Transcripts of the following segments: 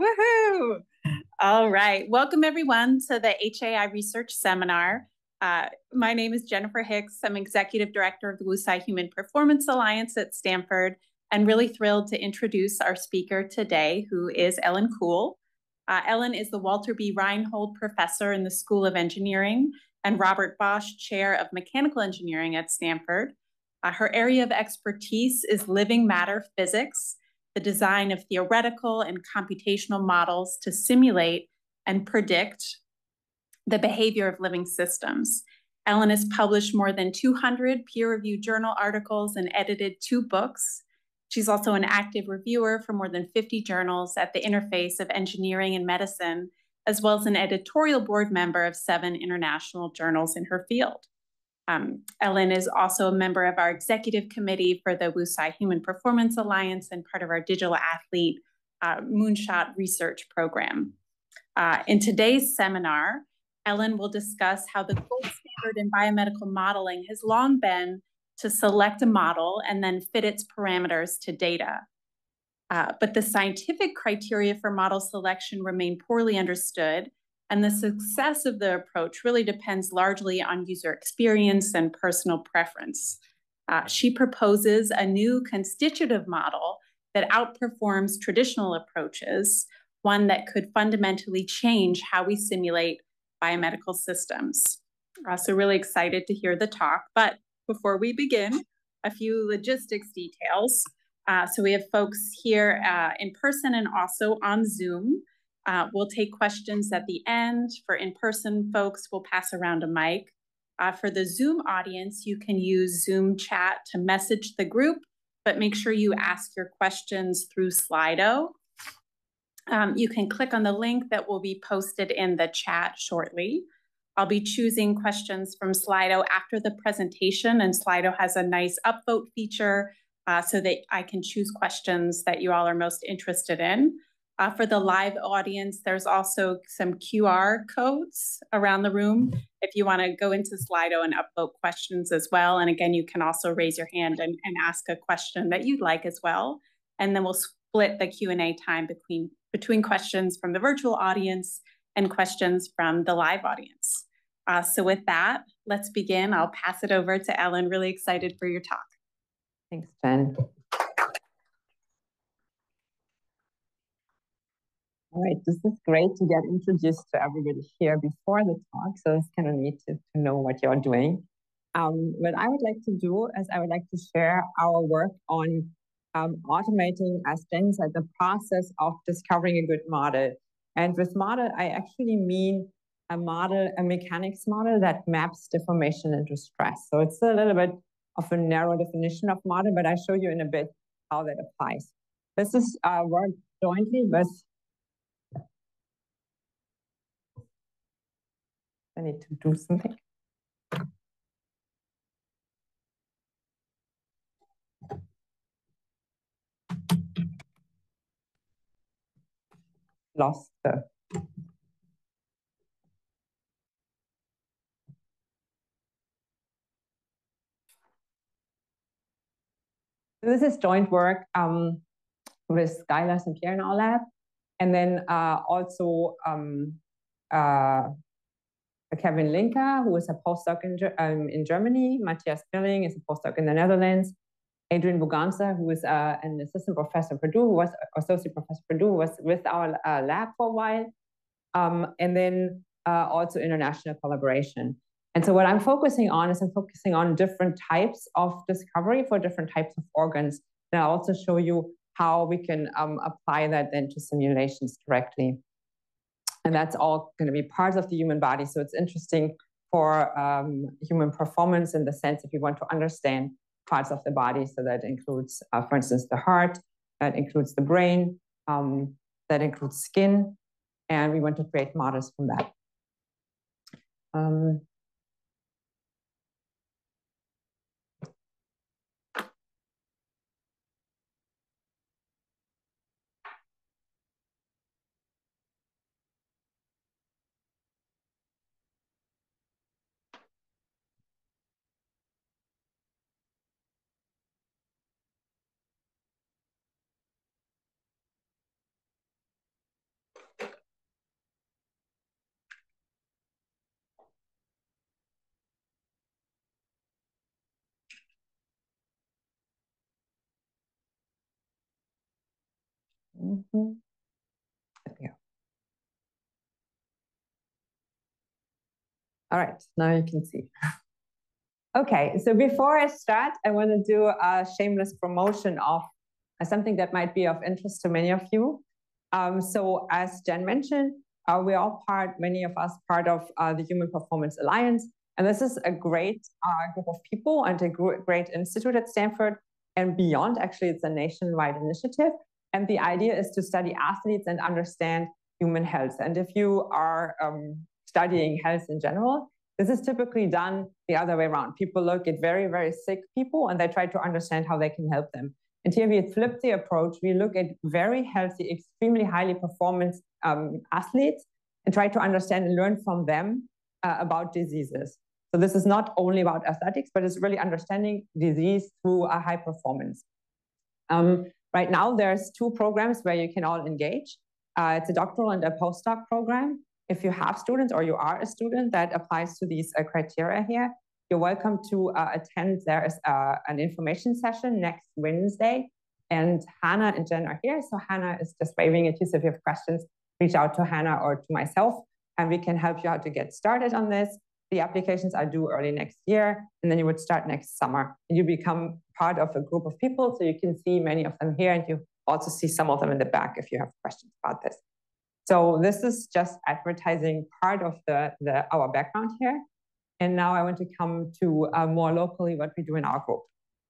Woohoo! All right. Welcome, everyone, to the HAI Research Seminar. Uh, my name is Jennifer Hicks. I'm Executive Director of the Wu Tsai Human Performance Alliance at Stanford, and really thrilled to introduce our speaker today, who is Ellen Kuhl. Uh, Ellen is the Walter B. Reinhold Professor in the School of Engineering and Robert Bosch Chair of Mechanical Engineering at Stanford. Uh, her area of expertise is living matter physics, the design of theoretical and computational models to simulate and predict the behavior of living systems. Ellen has published more than 200 peer-reviewed journal articles and edited two books. She's also an active reviewer for more than 50 journals at the interface of engineering and medicine, as well as an editorial board member of seven international journals in her field. Um, Ellen is also a member of our executive committee for the Wu Tsai Human Performance Alliance and part of our digital athlete uh, moonshot research program. Uh, in today's seminar, Ellen will discuss how the gold standard in biomedical modeling has long been to select a model and then fit its parameters to data. Uh, but the scientific criteria for model selection remain poorly understood, and the success of the approach really depends largely on user experience and personal preference. Uh, she proposes a new constitutive model that outperforms traditional approaches, one that could fundamentally change how we simulate biomedical systems. Uh, so really excited to hear the talk. But before we begin, a few logistics details. Uh, so we have folks here uh, in person and also on Zoom. Uh, we'll take questions at the end. For in-person folks, we'll pass around a mic. Uh, for the Zoom audience, you can use Zoom chat to message the group, but make sure you ask your questions through Slido. Um, you can click on the link that will be posted in the chat shortly. I'll be choosing questions from Slido after the presentation, and Slido has a nice upvote feature uh, so that I can choose questions that you all are most interested in. Uh, for the live audience, there's also some QR codes around the room if you want to go into Slido and upvote questions as well. And again, you can also raise your hand and, and ask a question that you'd like as well. And then we'll split the Q&A time between, between questions from the virtual audience and questions from the live audience. Uh, so with that, let's begin. I'll pass it over to Ellen. Really excited for your talk. Thanks, Jen. All right, this is great to get introduced to everybody here before the talk. So it's kind of neat to, to know what you're doing. Um, what I would like to do is I would like to share our work on um, automating, as Jen said, the process of discovering a good model. And with model, I actually mean a model, a mechanics model that maps deformation into stress. So it's a little bit of a narrow definition of model, but I show you in a bit how that applies. This is uh, work jointly with I need to do something. Lost this is joint work um, with Skylar St. Pierre in our lab. And then uh, also um, uh, Kevin Linka, who is a postdoc in, um, in Germany. Matthias Billing is a postdoc in the Netherlands. Adrian Buganza, who is uh, an assistant professor at Purdue, who was associate professor at Purdue, was with our uh, lab for a while. Um, and then uh, also international collaboration. And so what I'm focusing on is I'm focusing on different types of discovery for different types of organs. And I'll also show you how we can um, apply that then to simulations directly. And that's all going to be parts of the human body. So it's interesting for um, human performance in the sense if you want to understand parts of the body. So that includes, uh, for instance, the heart, that includes the brain, um, that includes skin. And we want to create models from that. Um, Mm -hmm. We go. All right, now you can see. okay, so before I start, I want to do a shameless promotion of something that might be of interest to many of you. Um, so as Jen mentioned, uh, we're all part, many of us, part of uh, the Human Performance Alliance. And this is a great uh, group of people and a great institute at Stanford and beyond. Actually, it's a nationwide initiative. And the idea is to study athletes and understand human health. And if you are um, studying health in general, this is typically done the other way around. People look at very, very sick people and they try to understand how they can help them. And here we flip the approach. We look at very healthy, extremely highly performance um, athletes and try to understand and learn from them uh, about diseases. So this is not only about athletics, but it's really understanding disease through a high performance. Um, right now, there's two programs where you can all engage. Uh, it's a doctoral and a postdoc program. If you have students or you are a student that applies to these uh, criteria here, you're welcome to uh, attend. There is uh, an information session next Wednesday, and Hannah and Jen are here. So Hannah is just waving at you. So if you have questions, reach out to Hannah or to myself, and we can help you how to get started on this. The applications are due early next year, and then you would start next summer. And you become part of a group of people, so you can see many of them here, and you also see some of them in the back if you have questions about this. So this is just advertising part of the, the our background here. And now I want to come to uh, more locally what we do in our group.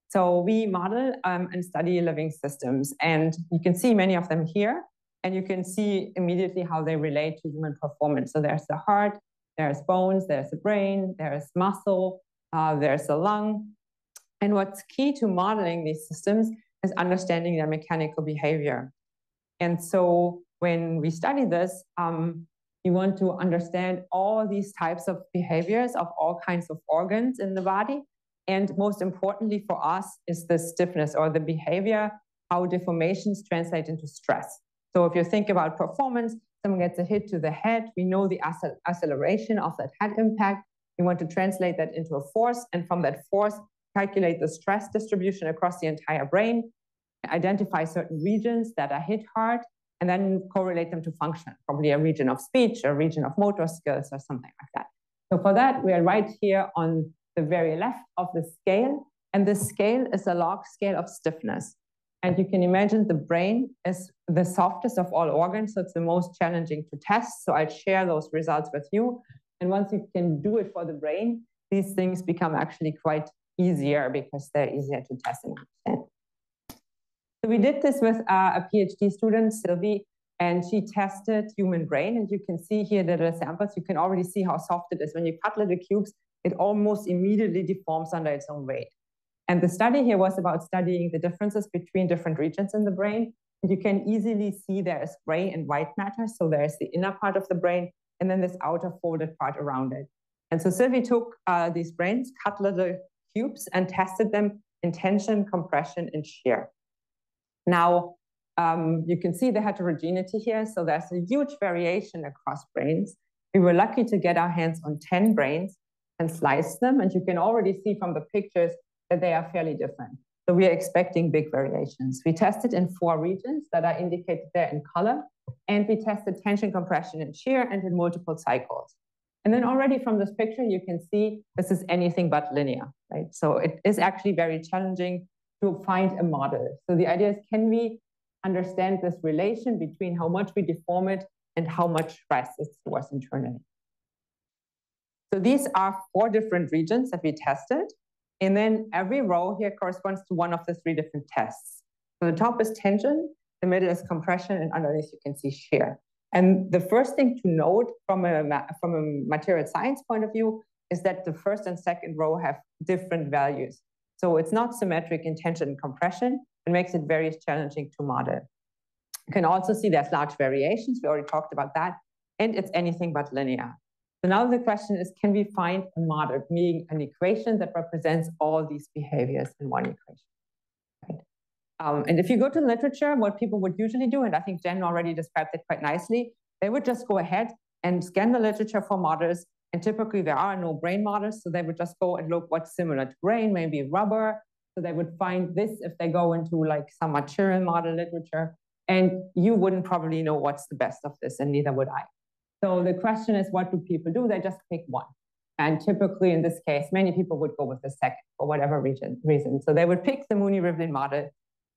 So we model um, and study living systems, and you can see many of them here, and you can see immediately how they relate to human performance. So there's the heart, there's bones, there's the brain, there's muscle, uh, there's the lung. And what's key to modeling these systems is understanding their mechanical behavior. And so when we study this, um, you want to understand all these types of behaviors of all kinds of organs in the body. And most importantly for us is the stiffness or the behavior, how deformations translate into stress. So if you think about performance, someone gets a hit to the head, we know the acceleration of that head impact. We want to translate that into a force, and from that force, calculate the stress distribution across the entire brain, identify certain regions that are hit hard, and then correlate them to function, probably a region of speech, a region of motor skills, or something like that. So for that, we are right here on the very left of the scale, and the scale is a log scale of stiffness. And you can imagine the brain is the softest of all organs, so it's the most challenging to test. So I'll share those results with you. And once you can do it for the brain, these things become actually quite easier because they're easier to test and understand. So we did this with uh, a PhD student, Sylvie, and she tested human brain. And you can see here that the samples, you can already see how soft it is. When you cut little cubes, it almost immediately deforms under its own weight. And the study here was about studying the differences between different regions in the brain. And you can easily see there is gray and white matter. So there's the inner part of the brain, and then this outer folded part around it. And so Sylvie took uh, these brains, cut little cubes, and tested them in tension, compression, and shear. Now, um, you can see the heterogeneity here. So there's a huge variation across brains. We were lucky to get our hands on 10 brains and slice them. And you can already see from the pictures that they are fairly different. So we are expecting big variations. We tested in four regions that are indicated there in color. And we tested tension, compression, and shear, and in multiple cycles. And then already from this picture, you can see this is anything but linear, right? So it is actually very challenging to find a model. So the idea is, can we understand this relation between how much we deform it and how much stress it stores internally? So these are four different regions that we tested. And then every row here corresponds to one of the three different tests. So the top is tension, the middle is compression, and underneath you can see shear. And the first thing to note from a, from a material science point of view is that the first and second row have different values. So it's not symmetric in tension and compression. It makes it very challenging to model. You can also see there's large variations. We already talked about that. And it's anything but linear. So now the question is, can we find a model, meaning an equation that represents all these behaviors in one equation? Um, and if you go to literature, what people would usually do, and I think Jen already described it quite nicely, they would just go ahead and scan the literature for models and typically there are no brain models, so they would just go and look what's similar to brain, maybe rubber. So they would find this if they go into like some material model literature. And you wouldn't probably know what's the best of this, and neither would I. So the question is, what do people do? They just pick one. And typically in this case, many people would go with the second for whatever reason. reason. So they would pick the Mooney-Rivlin model.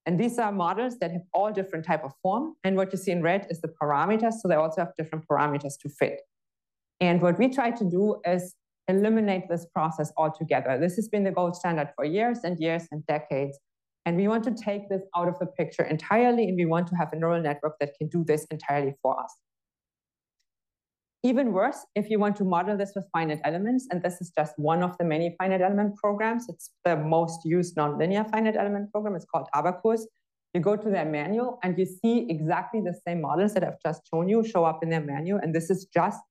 And these are models that have all different type of form. And what you see in red is the parameters. So they also have different parameters to fit. And what we try to do is eliminate this process altogether. This has been the gold standard for years and years and decades. And we want to take this out of the picture entirely, and we want to have a neural network that can do this entirely for us. Even worse, if you want to model this with finite elements, and this is just one of the many finite element programs, it's the most used nonlinear finite element program, it's called Abaqus. You go to their manual and you see exactly the same models that I've just shown you show up in their manual, and this is just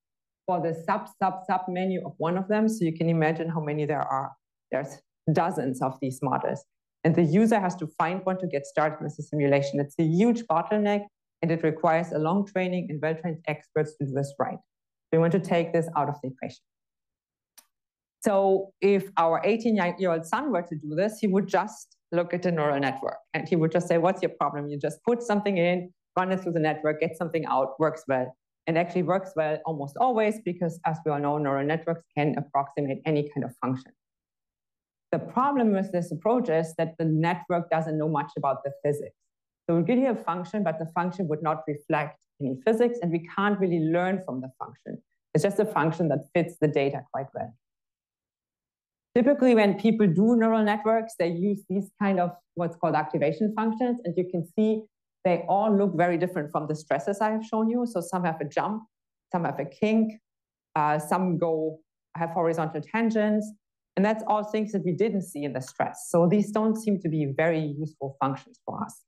for the sub, sub, sub menu of one of them, so you can imagine how many there are. There's dozens of these models. And the user has to find one to get started with the simulation. It's a huge bottleneck, and it requires a long training and well-trained experts to do this right. We want to take this out of the equation. So if our 18-year-old son were to do this, he would just look at the neural network and he would just say, what's your problem? You just put something in, run it through the network, get something out, works well. And actually works well almost always because as we all know, neural networks can approximate any kind of function. The problem with this approach is that the network doesn't know much about the physics. So we'll give you a function, but the function would not reflect any physics, and we can't really learn from the function. It's just a function that fits the data quite well. Typically, when people do neural networks, they use these kind of what's called activation functions, and you can see they all look very different from the stresses I have shown you. So some have a jump, some have a kink, uh, some go have horizontal tangents, and that's all things that we didn't see in the stress. So these don't seem to be very useful functions for us.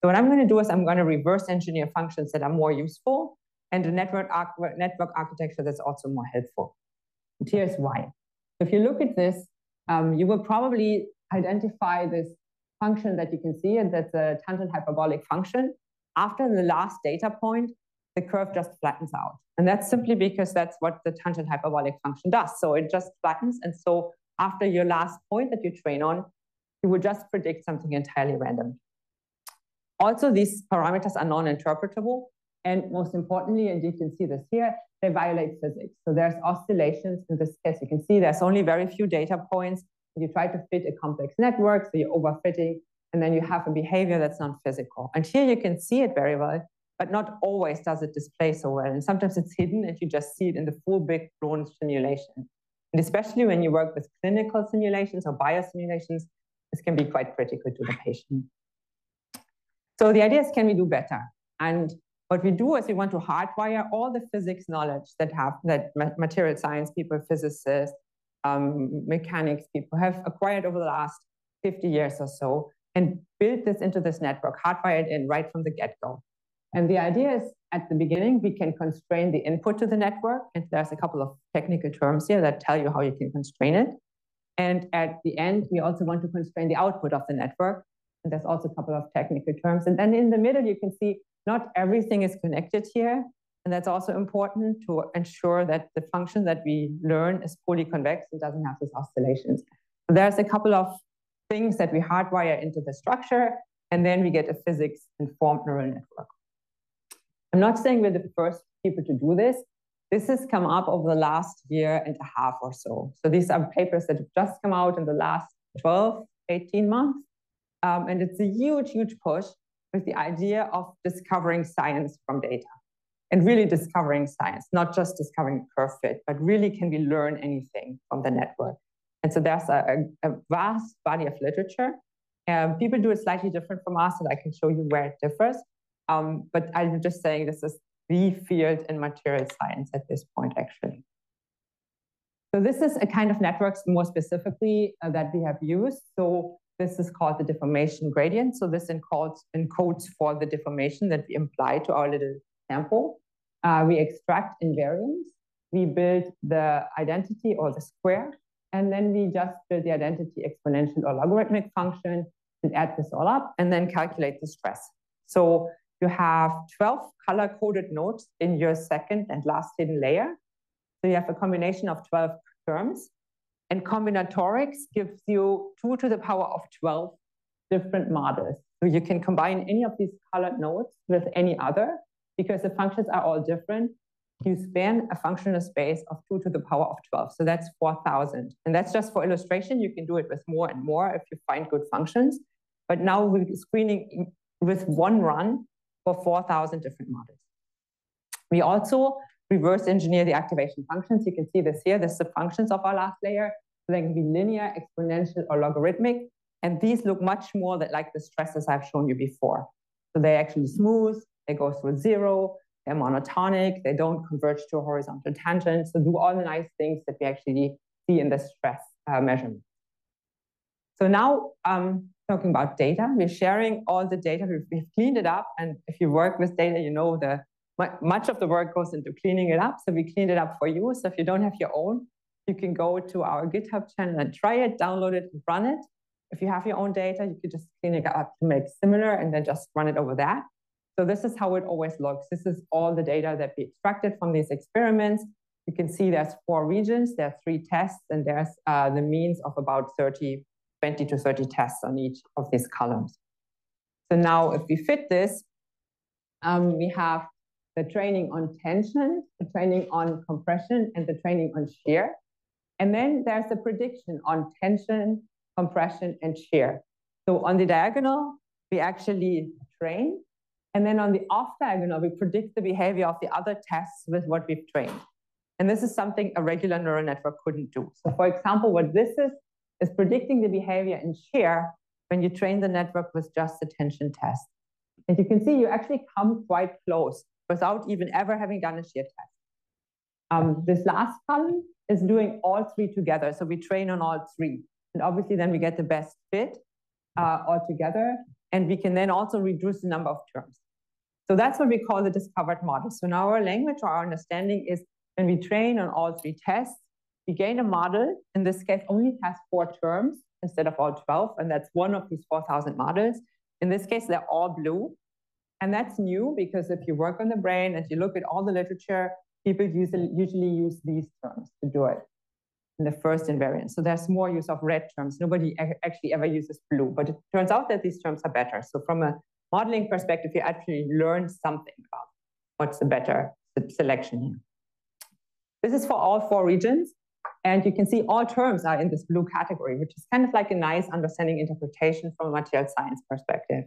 So what I'm going to do is I'm going to reverse engineer functions that are more useful and a network, network architecture that's also more helpful. And here's why. If you look at this, um, you will probably identify this function that you can see, and that's a tangent hyperbolic function. After the last data point, the curve just flattens out. And that's simply because that's what the tangent hyperbolic function does. So it just flattens. And so after your last point that you train on, you would just predict something entirely random. Also, these parameters are non-interpretable. And most importantly, and you can see this here, they violate physics. So there's oscillations in this case. You can see there's only very few data points. You try to fit a complex network, so you're overfitting, and then you have a behavior that's non-physical. And here you can see it very well, but not always does it display so well. And sometimes it's hidden and you just see it in the full big blown simulation. And especially when you work with clinical simulations or biosimulations, this can be quite critical to the patient. So the idea is, can we do better? And what we do is we want to hardwire all the physics knowledge that have that material science people, physicists, um, mechanics people have acquired over the last 50 years or so, and build this into this network, hardwire it in right from the get-go. And the idea is at the beginning, we can constrain the input to the network. And there's a couple of technical terms here that tell you how you can constrain it. And at the end, we also want to constrain the output of the network. And there's also a couple of technical terms. And then in the middle, you can see not everything is connected here. And that's also important to ensure that the function that we learn is fully convex and doesn't have these oscillations. So there's a couple of things that we hardwire into the structure, and then we get a physics-informed neural network. I'm not saying we're the first people to do this. This has come up over the last year and a half or so. So these are papers that have just come out in the last 12, 18 months. Um, and it's a huge, huge push with the idea of discovering science from data and really discovering science, not just discovering curve fit, but really can we learn anything from the network? And so there's a, a vast body of literature. Um, people do it slightly different from us, and I can show you where it differs. Um, but I'm just saying this is the field in material science at this point, actually. So this is a kind of networks more specifically uh, that we have used. So this is called the deformation gradient. So this encodes, encodes for the deformation that we imply to our little sample. Uh, we extract invariants. We build the identity or the square. And then we just build the identity exponential or logarithmic function and add this all up and then calculate the stress. So you have 12 color-coded nodes in your second and last hidden layer. So you have a combination of 12 terms. And combinatorics gives you 2 to the power of 12 different models. So you can combine any of these colored nodes with any other because the functions are all different. You span a functional space of 2 to the power of 12. So that's 4,000. And that's just for illustration. You can do it with more and more if you find good functions. But now we're screening with one run for 4,000 different models. We also reverse engineer the activation functions. You can see this here. This is the functions of our last layer. So they can be linear, exponential, or logarithmic. And these look much more like the stresses I've shown you before. So they're actually smooth, they go through zero, they're monotonic, they don't converge to a horizontal tangent. So do all the nice things that we actually see in the stress uh, measurement. So now um, talking about data, we're sharing all the data. We've, we've, cleaned it up. And if you work with data, you know the much of the work goes into cleaning it up. So we cleaned it up for you. So if you don't have your own, you can go to our GitHub channel and try it, download it, and run it. If you have your own data, you could just clean it up to make similar and then just run it over that. So this is how it always looks. This is all the data that we extracted from these experiments. You can see there's four regions, there are three tests, and there's uh, the means of about 30, 20 to 30 tests on each of these columns. So now if we fit this, um, we have the training on tension, the training on compression, and the training on shear. And then there's the prediction on tension, compression, and shear. So on the diagonal, we actually train. And then on the off diagonal, we predict the behavior of the other tests with what we've trained. And this is something a regular neural network couldn't do. So for example, what this is, is predicting the behavior in shear when you train the network with just the tension test. And you can see you actually come quite close without even ever having done a shear test. Um, this last column is doing all three together. So we train on all three. And obviously then we get the best fit uh, all together. And we can then also reduce the number of terms. So that's what we call the discovered model. So now our language or our understanding is when we train on all three tests, we gain a model, in this case only has four terms instead of all 12, and that's one of these 4,000 models. In this case, they're all blue. And that's new because if you work on the brain and you look at all the literature, people usually, usually use these terms to do it in the first invariant. So there's more use of red terms. Nobody actually ever uses blue, but it turns out that these terms are better. So from a modeling perspective, you actually learn something about what's the better selection here. This is for all four regions. And you can see all terms are in this blue category, which is kind of like a nice understanding interpretation from a material science perspective.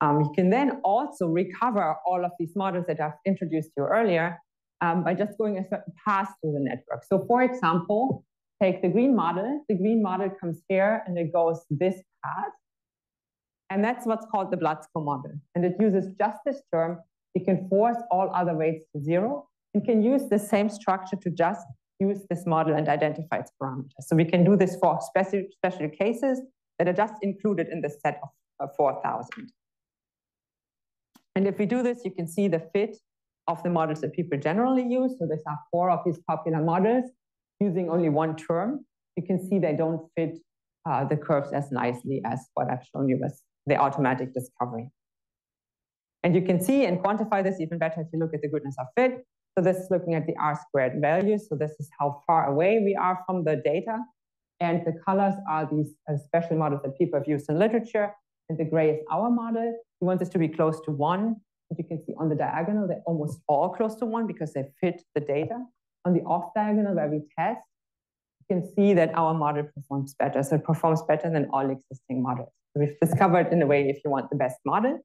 Um, you can then also recover all of these models that I've introduced you earlier um, by just going a certain path through the network. So for example, take the green model. The green model comes here and it goes this path. And that's what's called the Blatz-Ko model. And it uses just this term. It can force all other weights to zero and can use the same structure to just use this model and identify its parameters. So we can do this for special, special cases that are just included in the set of uh, 4,000. And if we do this, you can see the fit of the models that people generally use. So these are four of these popular models using only one term. You can see they don't fit uh, the curves as nicely as what I've shown you with the automatic discovery. And you can see and quantify this even better if you look at the goodness of fit. So this is looking at the R squared value. So this is how far away we are from the data. And the colors are these uh, special models that people have used in literature. And the gray is our model. We want this to be close to one. As you can see on the diagonal, they're almost all close to one because they fit the data. On the off diagonal where we test, you can see that our model performs better. So it performs better than all existing models. We've discovered in a way if you want the best model.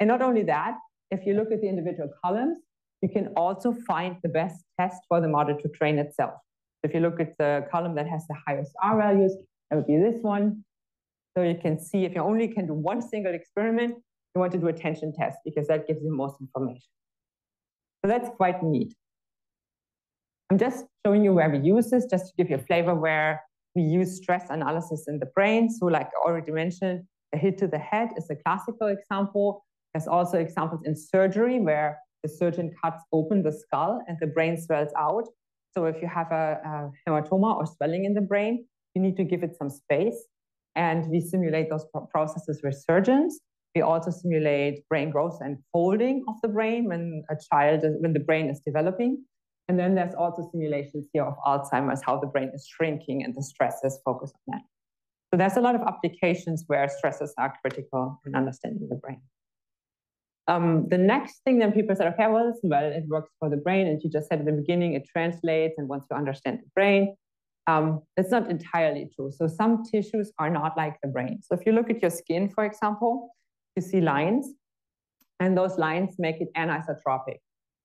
And not only that, if you look at the individual columns, you can also find the best test for the model to train itself. If you look at the column that has the highest R values, that would be this one. So you can see if you only can do one single experiment, you want to do a tension test because that gives you most information. So that's quite neat. I'm just showing you where we use this, just to give you a flavor where we use stress analysis in the brain. So like I already mentioned, a hit to the head is a classical example. There's also examples in surgery where the surgeon cuts open the skull and the brain swells out. So if you have a, a hematoma or swelling in the brain, you need to give it some space. And we simulate those processes with surgeons. We also simulate brain growth and folding of the brain when a child, when the brain is developing. And then there's also simulations here of Alzheimer's, how the brain is shrinking and the stresses focus on that. So there's a lot of applications where stresses are critical in understanding the brain. Um, the next thing then people said, okay, well, well, it works for the brain. And you just said at the beginning, it translates. And once you understand the brain, um, it's not entirely true. So some tissues are not like the brain. So if you look at your skin, for example, you see lines, and those lines make it anisotropic.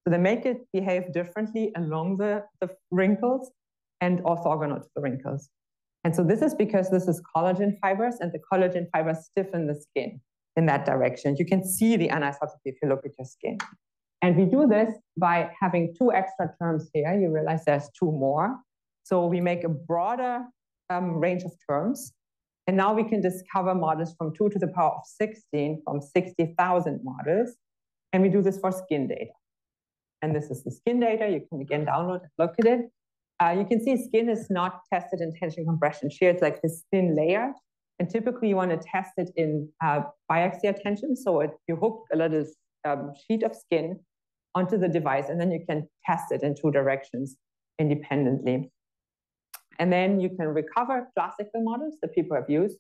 So they make it behave differently along the, the wrinkles and orthogonal to the wrinkles. And so this is because this is collagen fibers, and the collagen fibers stiffen the skin in that direction. You can see the anisotropy if you look at your skin. And we do this by having two extra terms here. You realize there's two more. So we make a broader um, range of terms. And now we can discover models from 2 to the power of 16 from 60,000 models. And we do this for skin data. And this is the skin data. You can again download and look at it. Uh, you can see skin is not tested in tension compression shear. It's like this thin layer. And typically you want to test it in uh, biaxial tension. So it, you hook a little um, sheet of skin onto the device, and then you can test it in two directions independently. And then you can recover classical models that people have used.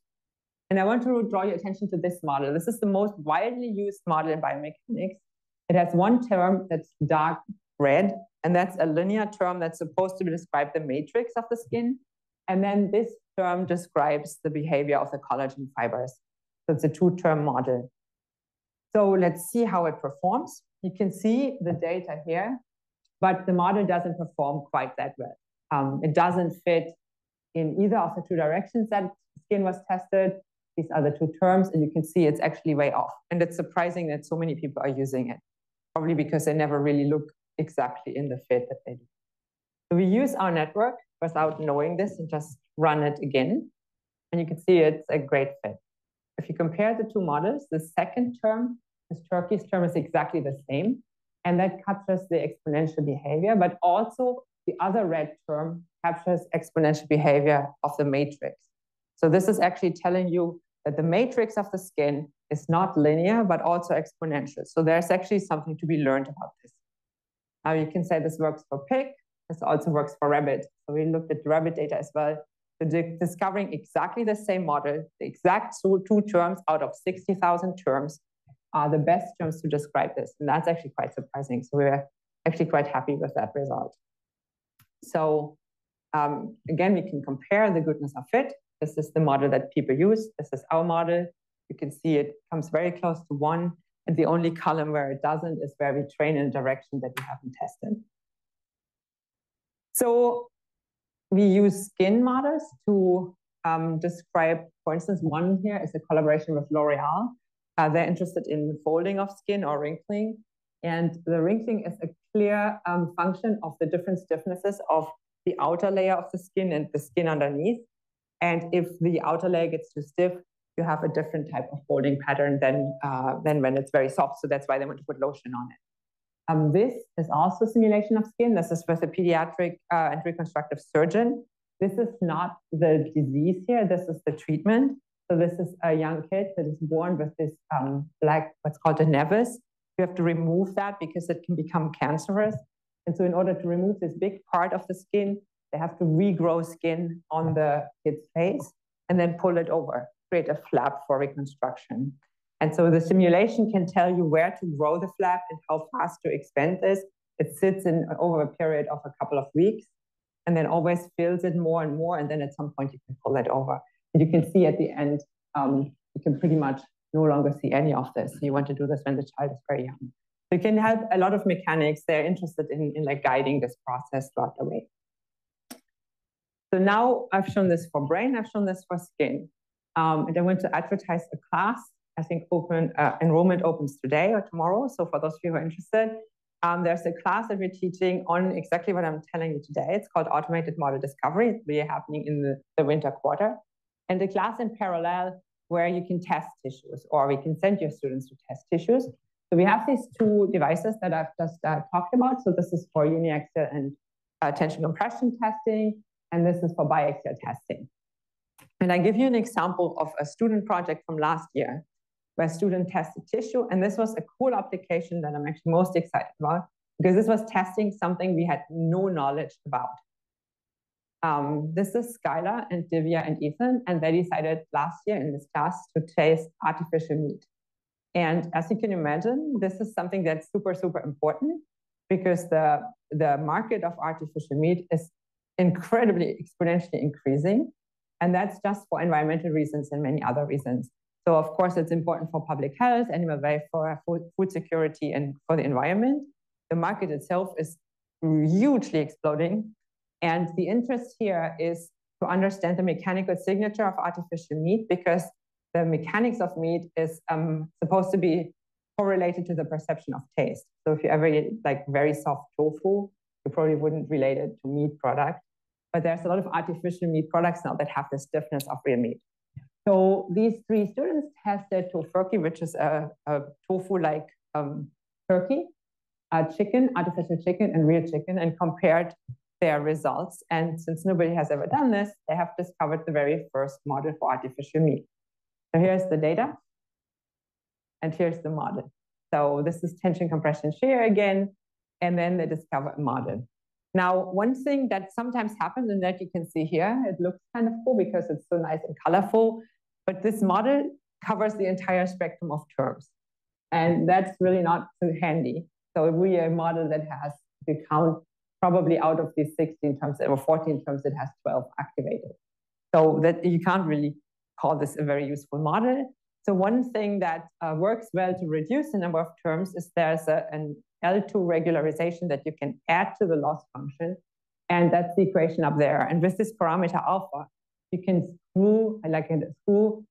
And I want to draw your attention to this model. This is the most widely used model in biomechanics. It has one term that's dark red, and that's a linear term that's supposed to describe the matrix of the skin. And then this term describes the behavior of the collagen fibers. So it's a two-term model. So let's see how it performs. You can see the data here, but the model doesn't perform quite that well. Um, it doesn't fit in either of the two directions that skin was tested. These are the two terms, and you can see it's actually way off. And it's surprising that so many people are using it, probably because they never really look exactly in the fit that they do. So we use our network without knowing this and just run it again. And you can see it's a great fit. If you compare the two models, the second term, this Turkey's term is exactly the same. And that captures the exponential behavior, but also the other red term captures exponential behavior of the matrix. So this is actually telling you that the matrix of the skin is not linear, but also exponential. So there's actually something to be learned about this. Now you can say this works for pig, this also works for rabbit. So we looked at rabbit data as well. So discovering exactly the same model, the exact two terms out of 60,000 terms are the best terms to describe this. And that's actually quite surprising. So we're actually quite happy with that result. So um, again, we can compare the goodness of fit. This is the model that people use. This is our model. You can see it comes very close to one. And the only column where it doesn't is where we train in a direction that we haven't tested. So we use skin models to um, describe, for instance, one here is a collaboration with L'Oreal. Uh, they're interested in folding of skin or wrinkling. And the wrinkling is a clear um, function of the different stiffnesses of the outer layer of the skin and the skin underneath. And if the outer layer gets too stiff, you have a different type of folding pattern than, uh, than when it's very soft. So that's why they want to put lotion on it. Um, this is also simulation of skin. This is with a pediatric uh, and reconstructive surgeon. This is not the disease here. This is the treatment. So this is a young kid that is born with this um, black, what's called a nevus. You have to remove that because it can become cancerous. And so in order to remove this big part of the skin, they have to regrow skin on the kid's face and then pull it over, create a flap for reconstruction. And so the simulation can tell you where to grow the flap and how fast to expand this. It sits in over a period of a couple of weeks and then always fills it more and more. And then at some point you can pull it over. And you can see at the end, um, you can pretty much no longer see any of this. You want to do this when the child is very young. So you can have a lot of mechanics. They're interested in, in like guiding this process throughout the way. So now I've shown this for brain, I've shown this for skin. Um, and I want to advertise a class I think open uh, enrollment opens today or tomorrow. So for those of you who are interested, um, there's a class that we're teaching on exactly what I'm telling you today. It's called Automated Model Discovery. It's really happening in the, the winter quarter. And the class in parallel where you can test tissues or we can send your students to test tissues. So we have these two devices that I've just uh, talked about. So this is for uniaxial and uh, tension compression testing, and this is for biaxial testing. And I give you an example of a student project from last year where student tested tissue. And this was a cool application that I'm actually most excited about because this was testing something we had no knowledge about. Um, this is Skylar and Divya and Ethan, and they decided last year in this class to taste artificial meat. And as you can imagine, this is something that's super, super important because the, the market of artificial meat is incredibly exponentially increasing. And that's just for environmental reasons and many other reasons. So of course, it's important for public health, animal welfare, food security, and for the environment. The market itself is hugely exploding. And the interest here is to understand the mechanical signature of artificial meat because the mechanics of meat is um, supposed to be correlated to the perception of taste. So if you ever eat like very soft tofu, you probably wouldn't relate it to meat product. But there's a lot of artificial meat products now that have the stiffness of real meat. So these three students tested Tofurky, which is a, a tofu-like um, turkey, a chicken, artificial chicken, and real chicken, and compared their results. And since nobody has ever done this, they have discovered the very first model for artificial meat. So here's the data, and here's the model. So this is tension, compression, shear again, and then they discover a model. Now, one thing that sometimes happens, and that you can see here, it looks kind of cool because it's so nice and colorful, but this model covers the entire spectrum of terms. And that's really not so handy. So we a model that has to count probably out of these 16 terms or 14 terms, it has 12 activated. So that you can't really call this a very useful model. So one thing that uh, works well to reduce the number of terms is there's a, an L2 regularization that you can add to the loss function. And that's the equation up there. And with this parameter alpha, you can screw, like it, screw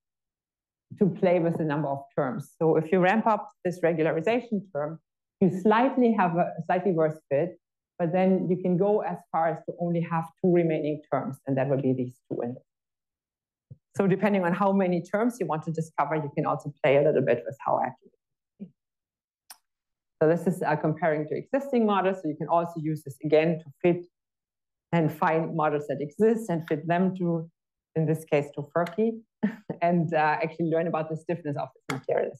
to play with the number of terms. So if you ramp up this regularization term, you slightly have a slightly worse fit, but then you can go as far as to only have two remaining terms, and that would be these two So depending on how many terms you want to discover, you can also play a little bit with how accurate. So this is uh, comparing to existing models. So you can also use this again to fit and find models that exist and fit them to in this case Tofurky, and uh, actually learn about the stiffness of this material.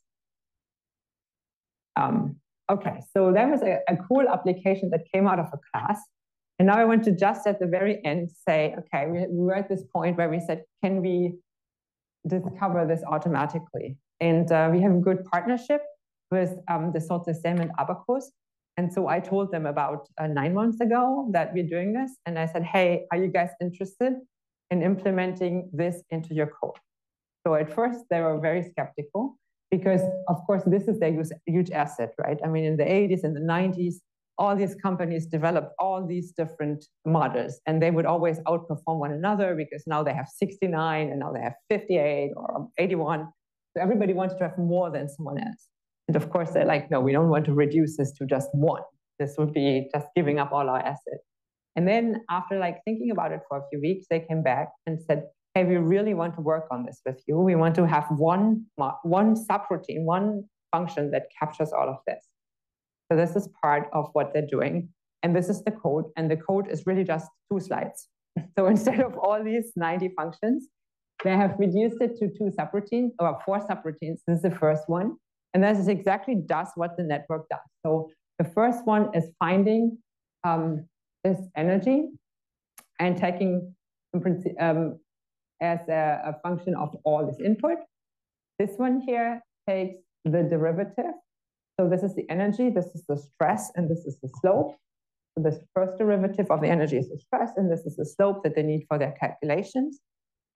Um, okay, so that was a, a cool application that came out of a class. And now I want to just at the very end say, okay, we, we were at this point where we said, can we discover this automatically? And uh, we have a good partnership with um, the Dassault Systèmes and Abaqus. And so I told them about uh, nine months ago that we're doing this. And I said, hey, are you guys interested? in implementing this into your code. So at first they were very skeptical because of course this is their huge asset, right? I mean, in the 80s and the 90s, all these companies developed all these different models and they would always outperform one another because now they have 69 and now they have 58 or 81. So everybody wanted to have more than someone else. And of course, they're like, no, we don't want to reduce this to just one. This would be just giving up all our assets. And then after like thinking about it for a few weeks, they came back and said, hey, we really want to work on this with you. We want to have one, one subroutine, one function that captures all of this. So this is part of what they're doing. And this is the code. And the code is really just two slides. So instead of all these 90 functions, they have reduced it to two subroutines or four subroutines. This is the first one. And this is exactly does what the network does. So the first one is finding um, this energy and taking um, as a, a, function of all this input. This one here takes the derivative. So this is the energy, this is the stress, and this is the slope. So this first derivative of the energy is the stress, and this is the slope that they need for their calculations.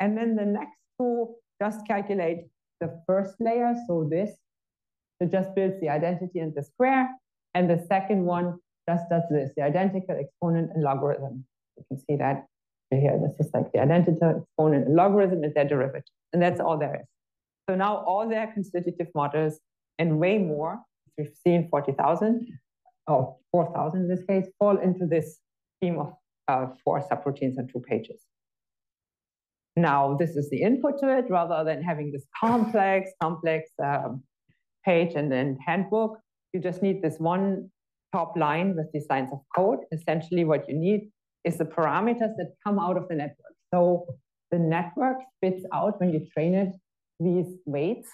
And then the next two just calculate the first layer, so this, so just builds the identity and the square. And the second one just does this, the identical exponent and logarithm. You can see that here. This is like the identical exponent logarithm is their derivative. And that's all there is. So now all their constitutive models and way more, we've seen 40,000 or 4,000 in this case, fall into this scheme of uh, four subroutines and two pages. Now, this is the input to it rather than having this complex, complex um, page and then handbook. You just need this one top line with these lines of code. Essentially, what you need is the parameters that come out of the network. So the network spits out when you train it these weights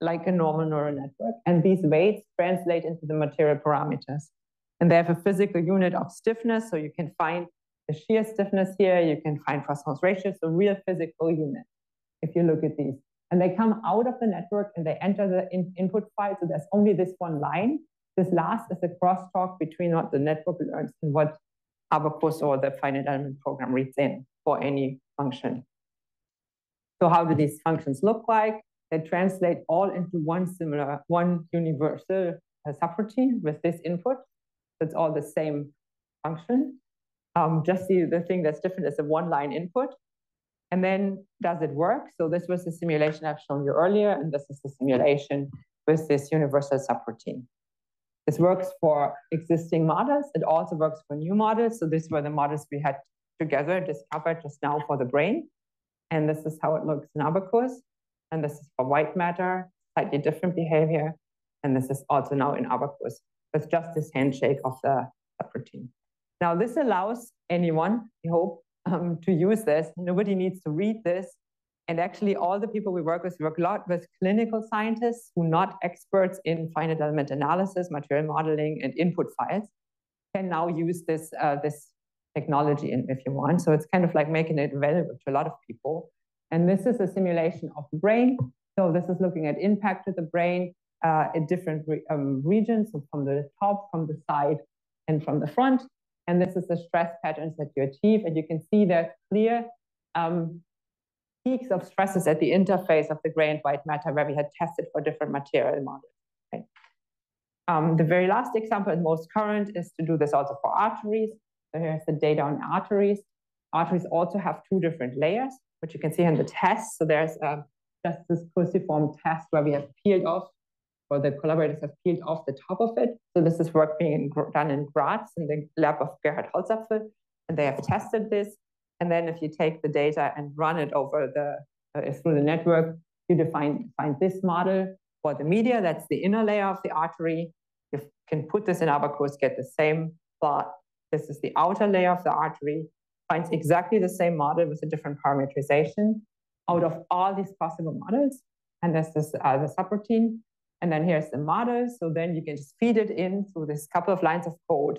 like a normal neural network. And these weights translate into the material parameters. And they have a physical unit of stiffness, so you can find the shear stiffness here. You can find Poisson's ratio, so real physical unit if you look at these. And they come out of the network and they enter the in input file. So there's only this one line. This last is a crosstalk between what the network learns and what Abaqus or the finite element program reads in for any function. So how do these functions look like? They translate all into one similar, one universal subroutine with this input. It's all the same function. Um, just the, the thing that's different is the one-line input. And then does it work? So this was the simulation I've shown you earlier, and this is the simulation with this universal subroutine. This works for existing models. It also works for new models. So these were the models we had together discovered just now for the brain. And this is how it looks in Abaqus. And this is for white matter, slightly different behavior. And this is also now in Abaqus with just this handshake of the subroutine. Now, this allows anyone, I hope, um, to use this. Nobody needs to read this. And actually, all the people we work with work a lot with clinical scientists who are not experts in finite element analysis, material modeling, and input files, can now use this, uh, this technology in, if you want. So it's kind of like making it available to a lot of people. And this is a simulation of the brain. So this is looking at impact to the brain uh, in different re um, regions, so from the top, from the side, and from the front. And this is the stress patterns that you achieve. And you can see there's clear um, peaks of stresses at the interface of the gray and white matter where we had tested for different material models. Um, the very last example and most current is to do this also for arteries. So here's the data on arteries. Arteries also have two different layers, which you can see in the test. So there's uh, just this cruciform test where we have peeled off or the collaborators have peeled off the top of it. So this is work being done in Graz in the lab of Gerhard Holzapfel, and they have tested this. And then if you take the data and run it over the uh, through the network, you define find this model for the media. That's the inner layer of the artery. You can put this in Abaqus, get the same plot. This is the outer layer of the artery. Finds exactly the same model with a different parameterization out of all these possible models. And this is uh, the subroutine. And then here's the model. So then you can just feed it in through this couple of lines of code.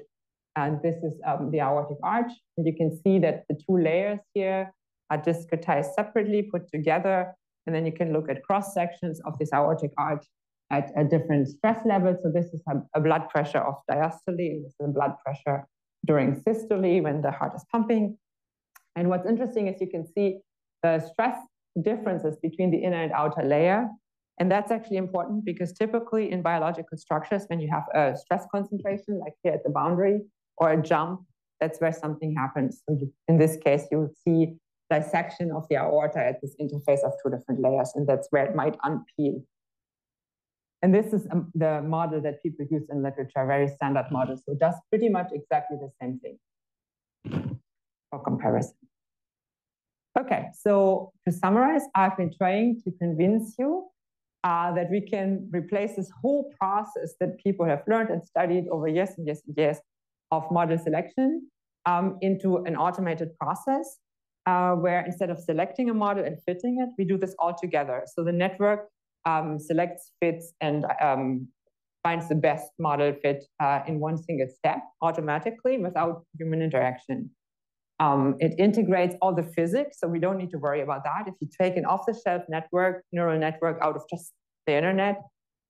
And this is um, the aortic arch. And you can see that the two layers here are discretized separately, put together. And then you can look at cross sections of this aortic arch at a different stress level. So this is a, a blood pressure of diastole, and this is a blood pressure during systole when the heart is pumping. And what's interesting is you can see the stress differences between the inner and outer layer and that's actually important because typically in biological structures, when you have a stress concentration, like here at the boundary, or a jump, that's where something happens. So you, in this case, you would see dissection of the aorta at this interface of two different layers, and that's where it might unpeel. And this is um, the model that people use in literature, very standard model. So it does pretty much exactly the same thing for comparison. Okay, so to summarize, I've been trying to convince you uh, that we can replace this whole process that people have learned and studied over years and years and years of model selection um, into an automated process uh, where instead of selecting a model and fitting it, we do this all together. So the network um, selects, fits, and um, finds the best model fit uh, in one single step automatically without human interaction. Um, it integrates all the physics, so we don't need to worry about that. If you take an off-the-shelf network, neural network out of just the internet,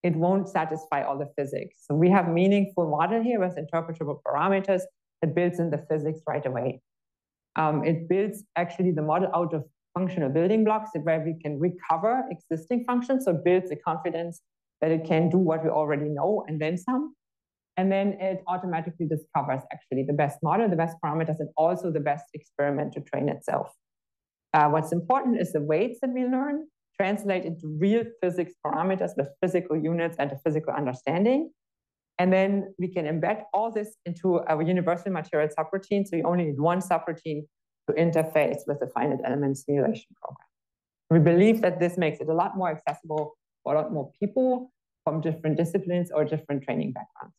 it won't satisfy all the physics. So we have meaningful model here with interpretable parameters that builds in the physics right away. Um, it builds actually the model out of functional building blocks where we can recover existing functions. So it builds the confidence that it can do what we already know and then some. And then it automatically discovers actually the best model, the best parameters, and also the best experiment to train itself. Uh, what's important is the weights that we learn translate into real physics parameters with physical units and a physical understanding. And then we can embed all this into our universal material subroutine. So you only need one subroutine to interface with the finite element simulation program. We believe that this makes it a lot more accessible for a lot more people from different disciplines or different training backgrounds.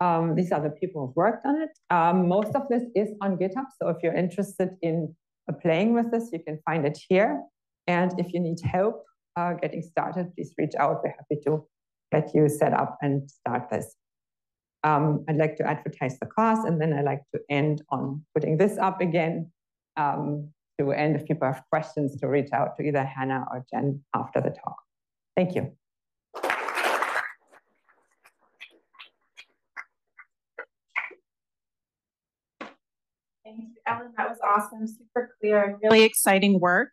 Um, these are the people who've worked on it. Um, most of this is on GitHub. So if you're interested in playing with this, you can find it here. And if you need help uh, getting started, please reach out. We're happy to get you set up and start this. Um, I'd like to advertise the class, and then I like to end on putting this up again um, to end if people have questions to reach out to either Hannah or Jen after the talk. Thank you. Thank you, Ellen. That was awesome, super clear, really exciting work.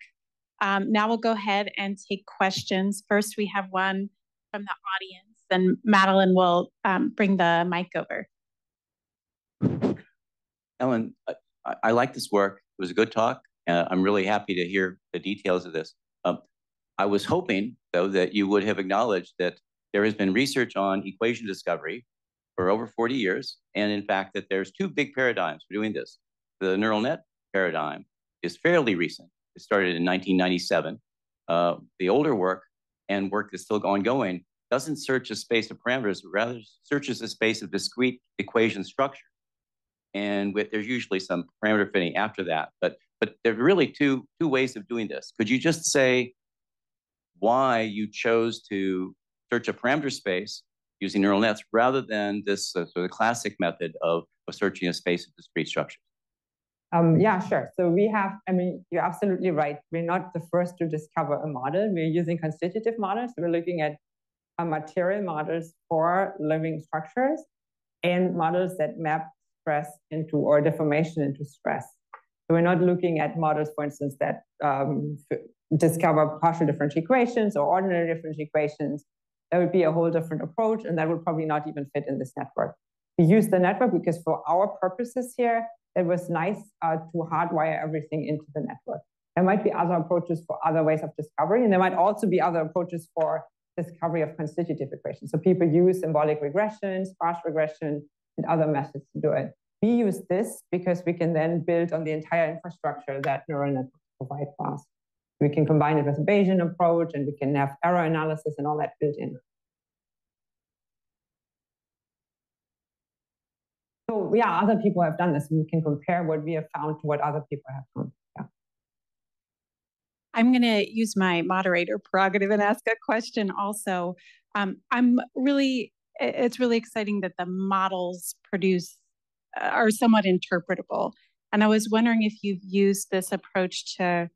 Um, now we'll go ahead and take questions. First, we have one from the audience, and Madeline will um, bring the mic over. Ellen, I, I like this work. It was a good talk. Uh, I'm really happy to hear the details of this. Um, I was hoping, though, that you would have acknowledged that there has been research on equation discovery for over 40 years, and in fact, that there's two big paradigms for doing this. The neural net paradigm is fairly recent. It started in 1997. Uh, the older work and work that's still ongoing doesn't search a space of parameters, rather searches a space of discrete equation structure. And with, there's usually some parameter fitting after that. But but there are really two two ways of doing this. Could you just say why you chose to search a parameter space using neural nets rather than this uh, sort of classic method of, of searching a space of discrete structures? Um, yeah, sure. So we have, I mean, you're absolutely right. We're not the first to discover a model. We're using constitutive models. We're looking at uh, material models for living structures and models that map stress into or deformation into stress. So we're not looking at models, for instance, that um, discover partial differential equations or ordinary differential equations. That would be a whole different approach, and that would probably not even fit in this network. We use the network because for our purposes here, it was nice uh, to hardwire everything into the network. There might be other approaches for other ways of discovery, and there might also be other approaches for discovery of constitutive equations. So people use symbolic regression, sparse regression, and other methods to do it. We use this because we can then build on the entire infrastructure that neural networks provide for us. We can combine it with a Bayesian approach, and we can have error analysis and all that built in. Yeah, other people have done this. We can compare what we have found to what other people have found. Yeah. I'm going to use my moderator prerogative and ask a question also. Um, I'm really, it's really exciting that the models produce uh, are somewhat interpretable. And I was wondering if you've used this approach to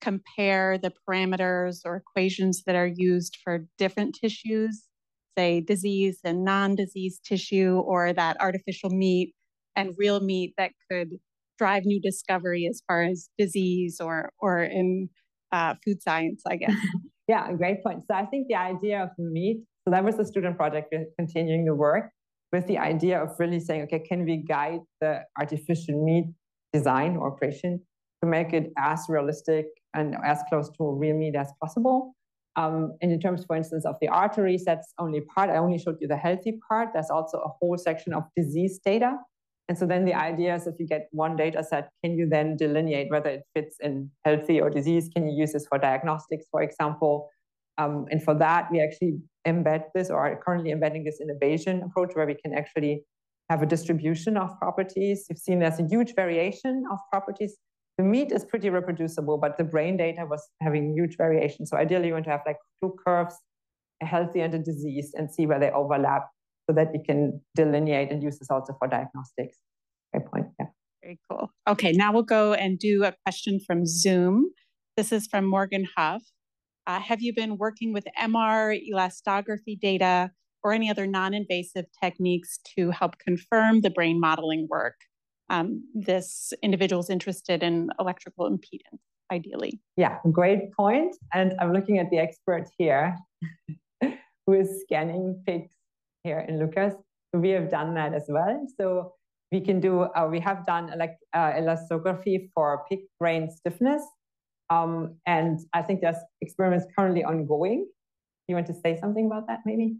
compare the parameters or equations that are used for different tissues say, disease and non-disease tissue or that artificial meat and real meat that could drive new discovery as far as disease or or in uh, food science, I guess. yeah, great point. So I think the idea of meat, so that was the student project continuing the work with the idea of really saying, okay, can we guide the artificial meat design or operation to make it as realistic and as close to real meat as possible? Um, and in terms, for instance, of the arteries, that's only part. I only showed you the healthy part. There's also a whole section of disease data. And so then the idea is if you get one data set, can you then delineate whether it fits in healthy or disease? Can you use this for diagnostics, for example? Um, and for that, we actually embed this or are currently embedding this in a Bayesian approach where we can actually have a distribution of properties. You've seen there's a huge variation of properties the meat is pretty reproducible, but the brain data was having huge variation. So ideally, you want to have like two curves, a healthy and a disease, and see where they overlap so that you can delineate and use this also for diagnostics. Great point. Yeah. Very cool. Okay, now we'll go and do a question from Zoom. This is from Morgan Huff. Uh, have you been working with MR elastography data or any other non-invasive techniques to help confirm the brain modeling work? um, this individual is interested in electrical impedance, ideally. Yeah, great point. And I'm looking at the expert here who is scanning pigs here in Lucas. We have done that as well. So we can do, uh, we have done elect, uh, elastography for pig brain stiffness. Um, and I think there's experiments currently ongoing. You want to say something about that maybe?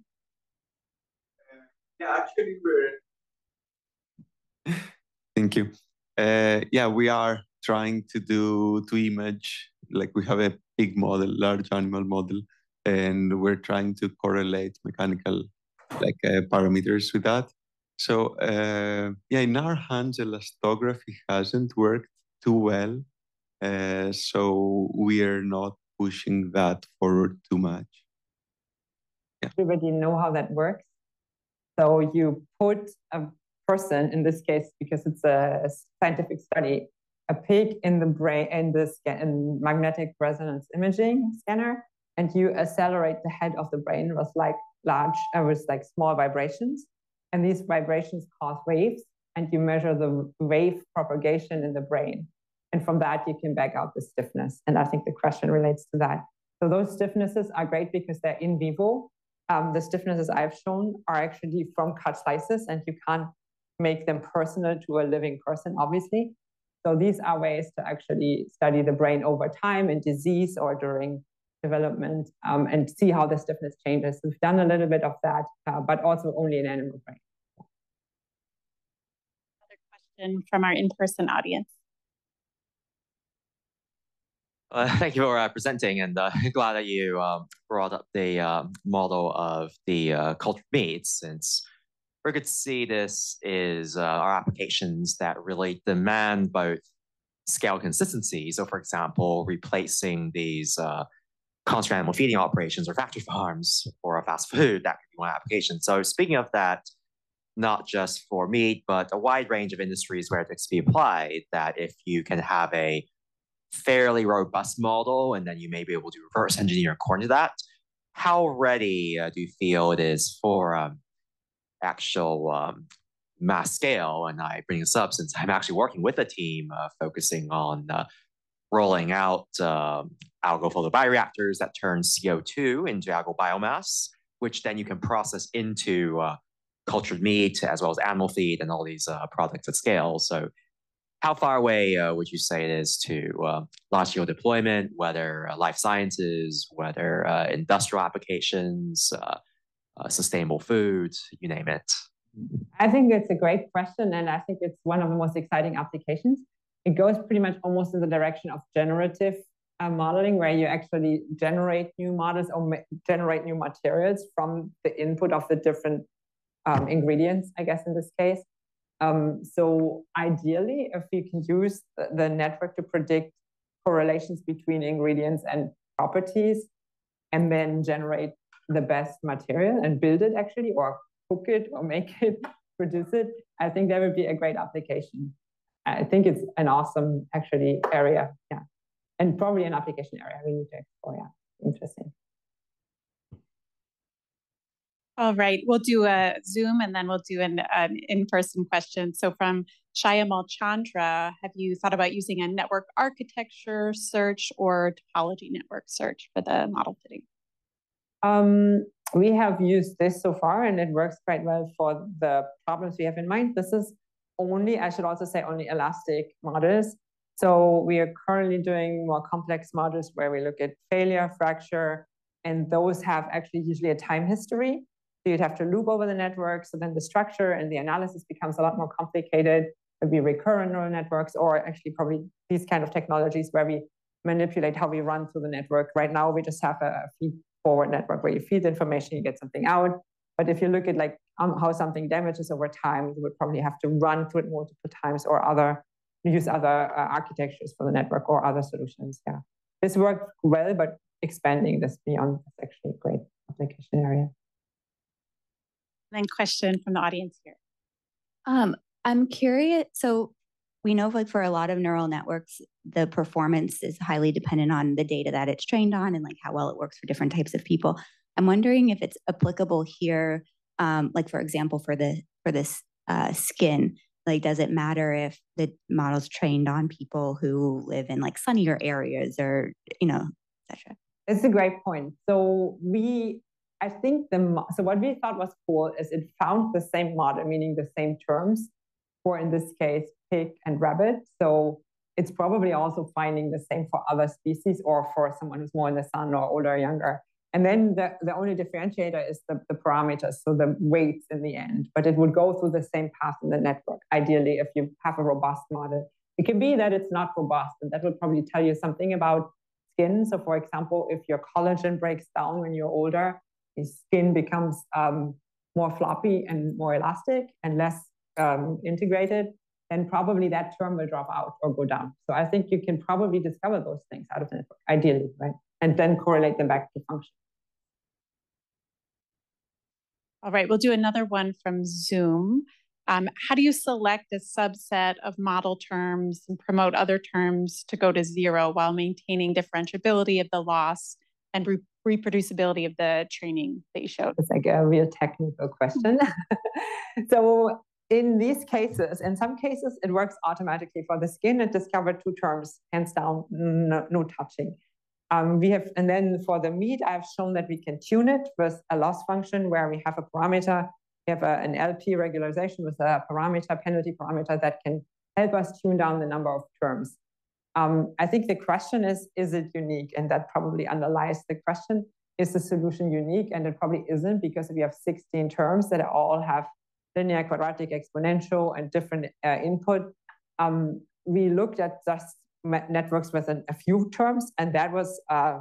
Uh, yeah, actually we're Thank you. Uh, yeah, we are trying to do to image like we have a big model, large animal model, and we're trying to correlate mechanical like uh, parameters with that. So uh, yeah, in our hands, elastography hasn't worked too well. Uh, so we are not pushing that forward too much. Yeah. Everybody know how that works? So you put a person, in this case, because it's a scientific study, a pig in the brain in the in magnetic resonance imaging scanner, and you accelerate the head of the brain with like large, uh, with like small vibrations, and these vibrations cause waves, and you measure the wave propagation in the brain, and from that you can back out the stiffness. And I think the question relates to that. So those stiffnesses are great because they're in vivo. Um, the stiffnesses I've shown are actually from cut slices, and you can't make them personal to a living person, obviously. So these are ways to actually study the brain over time in disease or during development um, and see how the stiffness changes. We've done a little bit of that, uh, but also only in animal brain. Another question from our in-person audience. Uh, thank you for uh, presenting, and uh, glad that you um, brought up the um, model of the uh, cultured meats, since we could see this is uh, our applications that really demand both scale consistency. So, for example, replacing these constant animal feeding operations or factory farms for a fast food, that could be one application. So, speaking of that, not just for meat, but a wide range of industries where it can be applied, that if you can have a fairly robust model and then you may be able to reverse engineer according to that, how ready uh, do you feel it is for um, actual um, mass scale. And I bring this up since I'm actually working with a team uh, focusing on uh, rolling out um, algal photobioreactors that turn CO2 into algal biomass, which then you can process into uh, cultured meat as well as animal feed and all these uh, products at scale. So how far away uh, would you say it is to uh, large scale deployment, whether life sciences, whether industrial applications, uh, sustainable food, you name it? I think it's a great question, and I think it's one of the most exciting applications. It goes pretty much almost in the direction of generative uh, modeling, where you actually generate new models or generate new materials from the input of the different um, ingredients, I guess, in this case. Um, so ideally, if you can use the, the network to predict correlations between ingredients and properties, and then generate the best material and build it actually, or cook it, or make it, produce it, I think that would be a great application. I think it's an awesome actually area, yeah, and probably an application area we need to explore. Yeah, interesting. All right, we'll do a Zoom and then we'll do an, an in-person question. So from Shayamal Malchandra, have you thought about using a network architecture search or topology network search for the model fitting? Um, we have used this so far and it works quite well for the problems we have in mind. This is only, I should also say, only elastic models. So we are currently doing more complex models where we look at failure, fracture, and those have actually usually a time history. So you'd have to loop over the network. So then the structure and the analysis becomes a lot more complicated. It'd be recurrent neural networks or actually probably these kind of technologies where we manipulate how we run through the network. Right now, we just have a feed forward network where you feed information, you get something out. But if you look at like um, how something damages over time, you would probably have to run through it multiple times or other use other uh, architectures for the network or other solutions. Yeah, this worked well, but expanding this beyond is actually a great application area. then question from the audience here. Um, I'm curious. So we know like for a lot of neural networks, the performance is highly dependent on the data that it's trained on and like how well it works for different types of people. I'm wondering if it's applicable here, um, like for example, for the for this uh, skin. Like, does it matter if the model's trained on people who live in like sunnier areas or you know, etc. It's a great point. So we, I think the so what we thought was cool is it found the same model, meaning the same terms, for in this case pig and rabbit. So it's probably also finding the same for other species or for someone who's more in the sun or older or younger. And then the, the only differentiator is the, the parameters, so the weights in the end. But it would go through the same path in the network, ideally, if you have a robust model. It can be that it's not robust, and that would probably tell you something about skin. So, for example, if your collagen breaks down when you're older, your skin becomes um, more floppy and more elastic and less um, integrated then probably that term will drop out or go down. So I think you can probably discover those things out of the network, ideally, right? And then correlate them back to function. All right, we'll do another one from Zoom. Um, how do you select a subset of model terms and promote other terms to go to zero while maintaining differentiability of the loss and re reproducibility of the training that you showed? It's like a real technical question. so in these cases, in some cases, it works automatically for the skin. It discovered two terms, hands down, no, no touching. Um, we have, and then for the meat, I've shown that we can tune it with a loss function where we have a parameter, we have a, an LP regularization with a parameter, penalty parameter that can help us tune down the number of terms. Um, I think the question is, is it unique? And that probably underlies the question, is the solution unique? And it probably isn't because we have 16 terms that all have linear, quadratic, exponential, and different uh, input. Um, we looked at just networks with a, a few terms, and that was uh,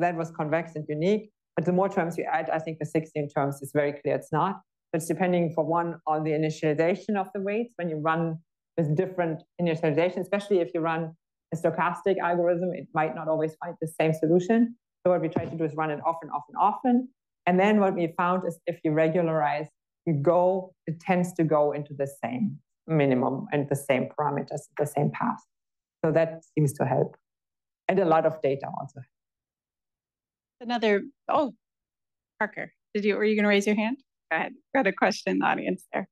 that was convex and unique. But the more terms you add, I think the 16 terms is very clear it's not. It's depending for one on the initialization of the weights when you run with different initialization, especially if you run a stochastic algorithm, it might not always find the same solution. So what we try to do is run it often, often, often. And then what we found is if you regularize, you go, it tends to go into the same minimum and the same parameters, the same path. So that seems to help. And a lot of data also. Another, oh, Parker, did you, were you going to raise your hand? Go ahead. Got a question in the audience there.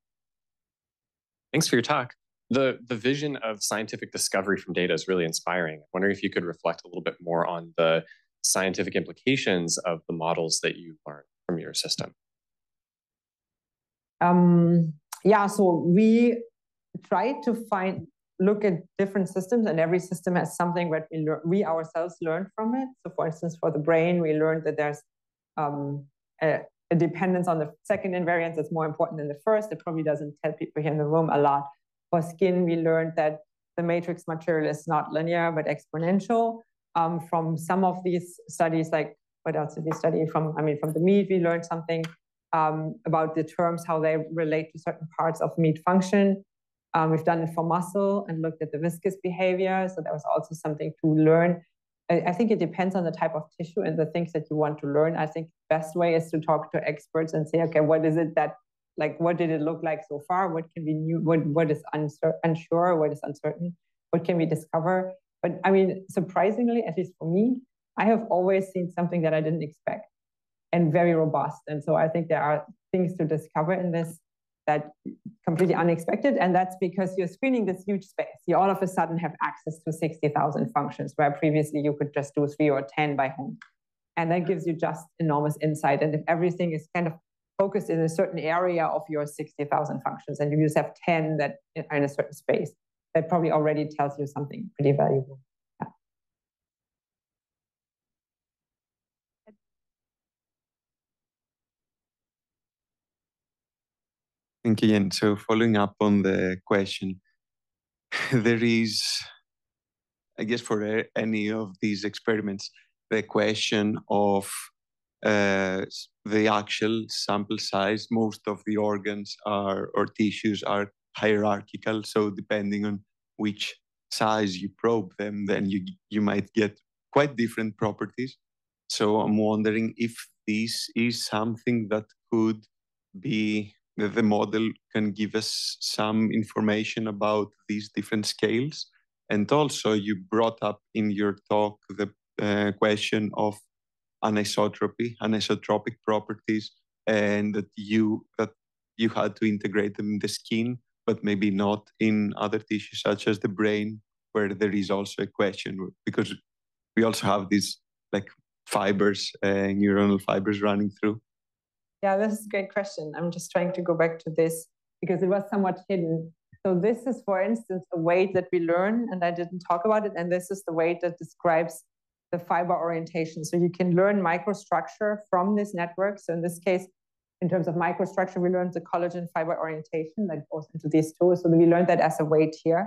Thanks for your talk. The, the vision of scientific discovery from data is really inspiring. I'm wondering if you could reflect a little bit more on the scientific implications of the models that you learned from your system. Um, yeah, so we try to find look at different systems and every system has something that we, we ourselves learned from it. So for instance, for the brain, we learned that there's um, a, a, dependence on the second invariance that's more important than the first. It probably doesn't tell people here in the room a lot. For skin, we learned that the matrix material is not linear, but exponential. Um, from some of these studies, like what else did we study from? I mean, from the meat, we learned something um, about the terms, how they relate to certain parts of meat function. Um, we've done it for muscle and looked at the viscous behavior. So that was also something to learn. I, I think it depends on the type of tissue and the things that you want to learn. I think best way is to talk to experts and say, okay, what is it that, like, what did it look like so far? What can be new? What what is unsure? What is uncertain? What can we discover? But I mean, surprisingly, at least for me, I have always seen something that I didn't expect and very robust. And so I think there are things to discover in this that completely unexpected. And that's because you're screening this huge space. You all of a sudden have access to 60,000 functions where previously you could just do three or 10 by hand. And that gives you just enormous insight. And if everything is kind of focused in a certain area of your 60,000 functions and you just have 10 that are in a certain space, that probably already tells you something pretty valuable. Thank you, Jen. So following up on the question, there is, I guess for any of these experiments, the question of uh, the actual sample size. Most of the organs are or tissues are hierarchical. So depending on which size you probe them, then you you might get quite different properties. So I'm wondering if this is something that could be the model can give us some information about these different scales. And also you brought up in your talk the uh, question of anisotropy, anisotropic properties, and that you that you had to integrate them in the skin, but maybe not in other tissues such as the brain, where there is also a question because we also have these like fibers, uh, neuronal fibers running through. Yeah, this is a great question. I'm just trying to go back to this because it was somewhat hidden. So this is, for instance, a weight that we learn, and I didn't talk about it. And this is the weight that describes the fiber orientation. So you can learn microstructure from this network. So in this case, in terms of microstructure, we learned the collagen fiber orientation that goes into these two. So we learned that as a weight here.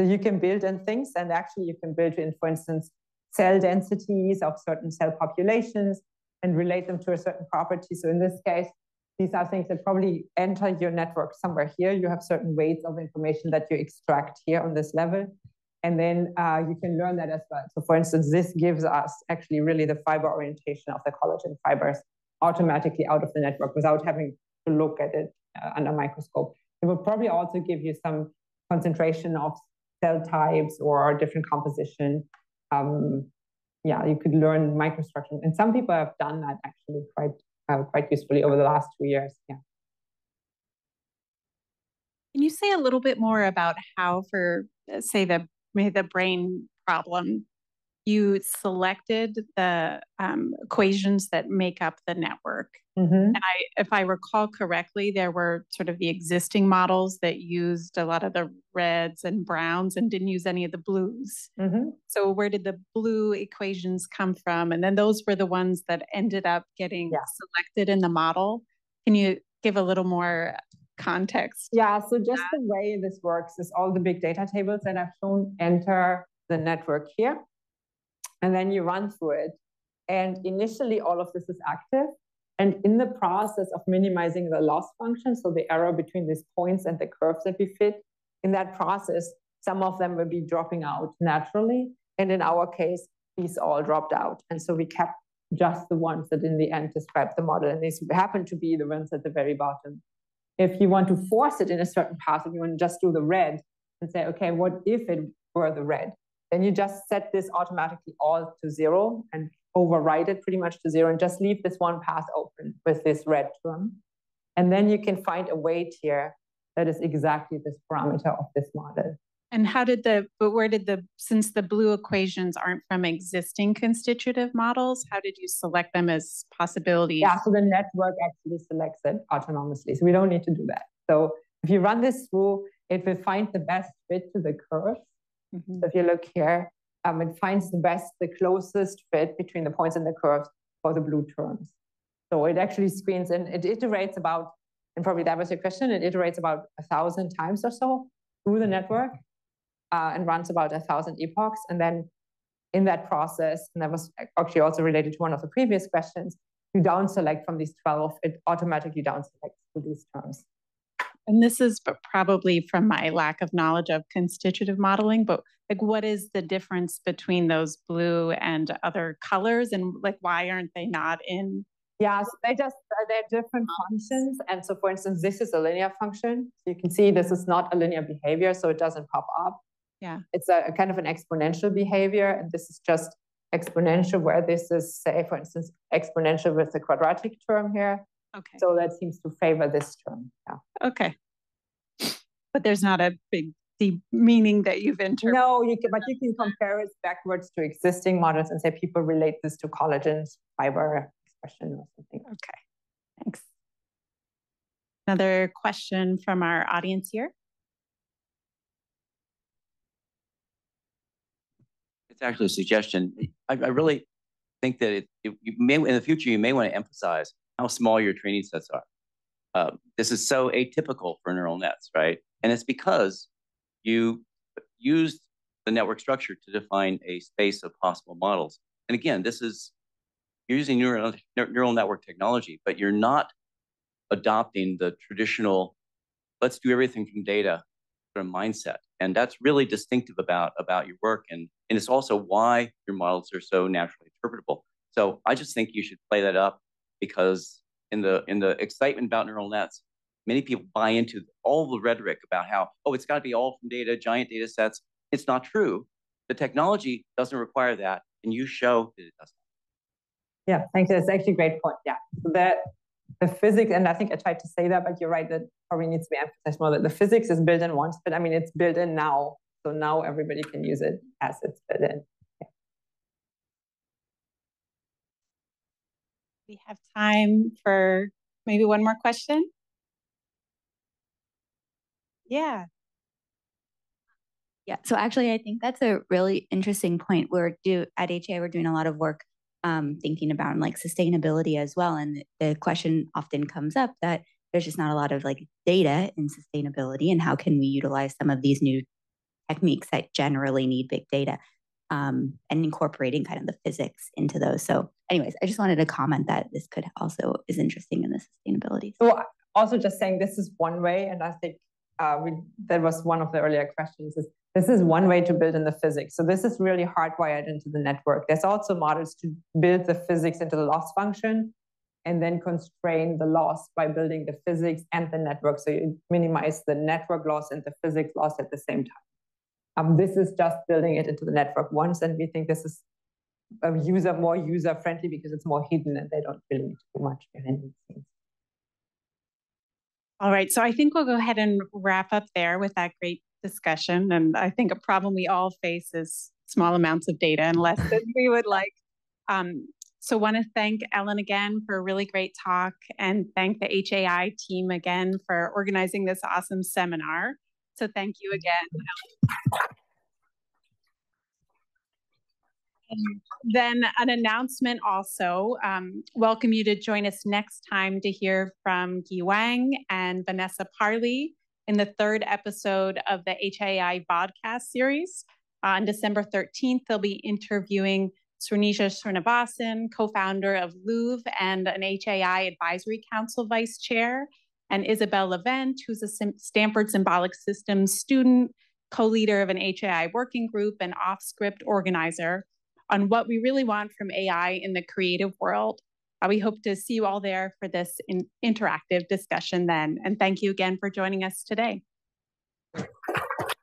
So you can build in things, and actually you can build in, for instance, cell densities of certain cell populations and relate them to a certain property. So in this case, these are things that probably enter your network somewhere here. You have certain weights of information that you extract here on this level. And then uh, you can learn that as well. So for instance, this gives us actually really the fiber orientation of the collagen fibers. automatically out of the network without having to look at it uh, under microscope. It will probably also give you some concentration of cell types or different composition. Um, yeah, you could learn microstructure. And some people have done that actually quite uh, quite usefully over the last two years. Yeah. Can you say a little bit more about how, for uh, say the the brain problem, you selected the um, equations that make up the network. Mm-hmm. And I, if I recall correctly, there were sort of the existing models that used a lot of the reds and browns and didn't use any of the blues. Mm-hmm. So where did the blue equations come from? And then those were the ones that ended up getting yeah. selected in the model. Can you give a little more context? Yeah, so just the way this works is all the big data tables that I've shown enter the network here and then you run through it. And initially, all of this is active. And in the process of minimizing the loss function, so the error between these points and the curves that we fit, in that process, some of them will be dropping out naturally. And in our case, these all dropped out. And so we kept just the ones that in the end describe the model. And these happen to be the ones at the very bottom. If you want to force it in a certain path, if you want to just do the red and say, okay, what if it were the red? Then you just set this automatically all to zero and override it pretty much to zero and just leave this one path open with this red term. And then you can find a weight here that is exactly this parameter of this model. And how did the, but where did the, since the blue equations aren't from existing constitutive models, how did you select them as possibilities? Yeah, so the network actually selects it autonomously. So we don't need to do that. So if you run this through, it will find the best fit to the curve Mm-hmm. So if you look here, um, it finds the best, the closest fit between the points and the curves for the blue terms. So it actually screens and it iterates about, and probably that was your question, it iterates about a thousand times or so through the network uh, and runs about a thousand epochs. And then in that process, and that was actually also related to one of the previous questions, you down select from these 12, it automatically down selects to these terms and this is probably from my lack of knowledge of constitutive modeling, but like what is the difference between those blue and other colors and like why aren't they not in? Yeah, so they just, uh, they're different functions. And so for instance, this is a linear function. So you can see this is not a linear behavior, so it doesn't pop up. Yeah. It's a, a kind of an exponential behavior. And this is just exponential where this is, say, for instance, exponential with the quadratic term here. Okay. So that seems to favor this term. Yeah. Okay. But there's not a big deep meaning that you've entered. No, you can, but you can compare it backwards to existing models and say people relate this to collagen fiber expression or something. Okay. Thanks. Another question from our audience here. It's actually a suggestion. I, I really think that it, it, you may in the future you may want to emphasize how small your training sets are. Uh, this is so atypical for neural nets, right? And it's because you used the network structure to define a space of possible models. And again, this is you're using neural, neural network technology, but you're not adopting the traditional let's do everything from data sort of mindset. And that's really distinctive about, about your work. And, and it's also why your models are so naturally interpretable. So I just think you should play that up because in the in the excitement about neural nets, many people buy into all the rhetoric about how oh it's got to be all from data, giant data sets. It's not true. The technology doesn't require that, and you show that it doesn't. Yeah, thank you. That's actually a great point. Yeah, that the physics, and I think I tried to say that, but you're right. That probably needs to be emphasized more. That the physics is built in once, but I mean it's built in now, so now everybody can use it as it's built in. We have time for maybe one more question. Yeah. Yeah, so actually, I think that's a really interesting point. We're do at HA, we're doing a lot of work um, thinking about like sustainability as well. And the question often comes up that there's just not a lot of like data in sustainability, and how can we utilize some of these new techniques that generally need big data? Um, and incorporating kind of the physics into those. So, anyways, I just wanted to comment that this could also is interesting in the sustainability. So, also just saying this is one way, and I think uh, we that was one of the earlier questions. Is this is one way to build in the physics. So this is really hardwired into the network. There's also models to build the physics into the loss function. and then constrain the loss by building the physics and the network. So you minimize the network loss and the physics loss at the same time. Um, this is just building it into the network once, and we think this is a user more user friendly because it's more hidden and they don't really need too much behind scenes. All right, so I think we'll go ahead and wrap up there with that great discussion. And I think a problem we all face is small amounts of data and less than we would like. Um, so want to thank Ellen again for a really great talk and thank the HAI team again for organizing this awesome seminar. So thank you again. And then an announcement also, um, welcome you to join us next time to hear from Ge Wang and Vanessa Parli in the third episode of the HAI podcast series. Uh, on December 13th, they'll be interviewing Srinija Srinivasan, co-founder of Loove and an HAI Advisory Council Vice Chair, and Isabelle Levent, who's a Stanford Symbolic Systems student, co-leader of an HAI working group and off-script organizer on what we really want from AI in the creative world. Uh, we hope to see you all there for this in interactive discussion then. And thank you again for joining us today.